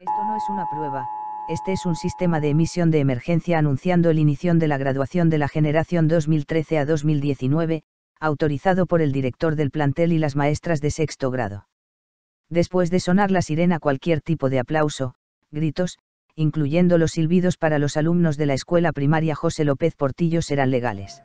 Esto no es una prueba, este es un sistema de emisión de emergencia anunciando el inicio de la graduación de la generación 2013 a 2019, autorizado por el director del plantel y las maestras de sexto grado. Después de sonar la sirena cualquier tipo de aplauso, gritos, incluyendo los silbidos para los alumnos de la escuela primaria José López Portillo serán legales.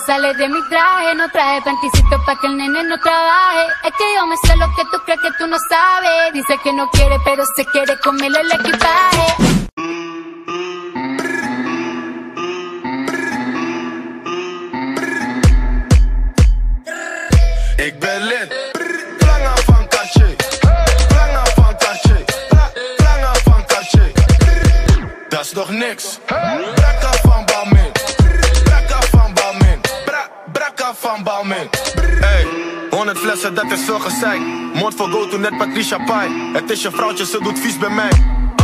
Sobresale de mi traje, no traje panticito pa' que el nene no trabaje. Es que yo me sé lo que tú crees que tú no sabes. Dice que no quiere, pero se quiere comerle el equipaje. Ik ben lid. Lange van caché. Lange van van. Dat is nog. 100 flessen, dat is veel gezeik. Moord voor go to net Patricia Pai. Het is je vrouwtje, ze doet vies bij mij.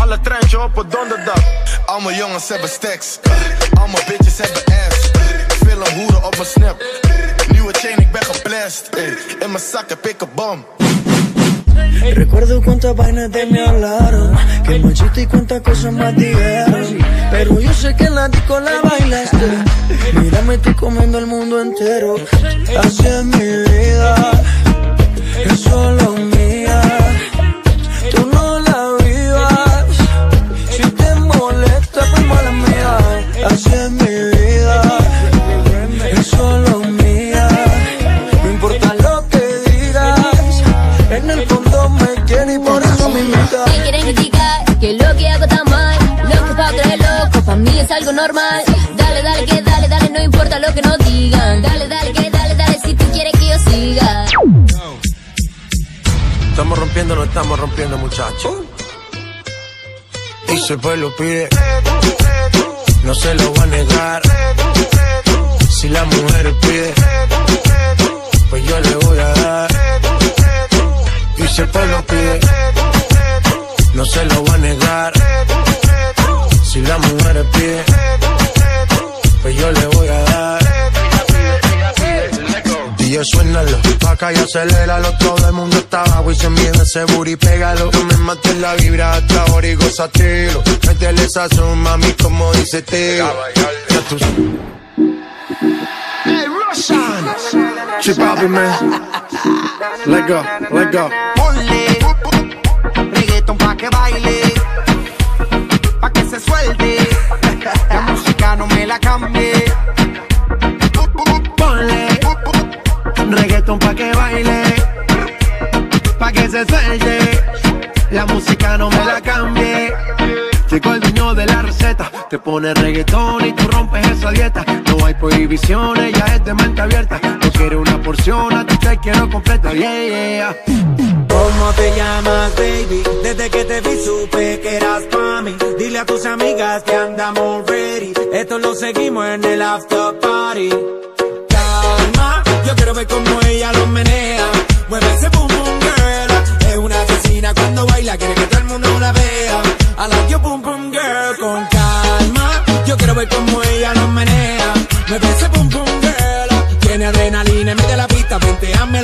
Alle treintje op een donderdag. Al mijn jongens hebben stacks. Al mijn bitches hebben ass. Veel hoeren op mijn snap. Nieuwe chain, ik ben geblest. In mijn zak heb ik een bom. Recuerdo cuántas vainas de me hablaron, que machista y cuántas cosas más dijeron. Pero yo sé que en la disco la estoy comiendo el mundo entero. Así es mi vida, es solo mía. Tú no la vivas, si te molesta, pues mala mía. Así es mi vida, es solo mía. No importa lo que digas, en el fondo me quiere y por eso me invita. Me quieren criticar que lo que hago está mal. Lo que pa' creer loco, pa' mí es algo normal. Rompiendo, no estamos rompiendo, muchachos. Y se pues lo pide, no se lo va a negar. Si la mujer pide, pues yo le voy a dar. Y se pues lo pide, no se lo va a negar. Si la mujer pide, DJ suénalo, pa' acá y aceléralo Todo el mundo está abajo y se mide ese booty, pégalo. No me mates la vibra hasta ahora y gozatelo. Métele esa zoom, mami, como dice Teo. Ya tú Hey, Roshan! Chip man Let go, let go. Ponle reggaeton pa' que baile, pa' que se suelte. La música no me la cambie. Reggaeton pa' que baile, pa' que se suelte. La música no me la cambie. Llegó el dueño de la receta, te pone reggaetón y tú rompes esa dieta. No hay prohibiciones, ya es de mente abierta. No quiero una porción, a ti te quiero completa, yeah, yeah. ¿Cómo te llamas, baby? Desde que te vi supe que eras pa' mí. Dile a tus amigas que andamos ready. Esto lo seguimos en el after party. Yo quiero ver cómo ella lo menea. Mueve ese boom boom girl. Es una asesina cuando baila, quiere que todo el mundo la vea. I like your boom boom girl. Con calma, yo quiero ver cómo ella lo menea. Mueve ese boom boom girl. Tiene adrenalina en medio de la pista, venteame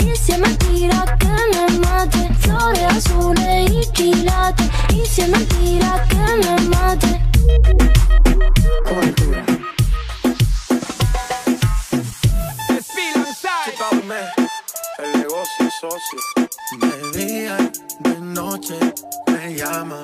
Y si es mentira que me mate, flores azules y chilate. Y si es mentira que me mate. Cobertura. El negocio socio. De día, de noche, me llama.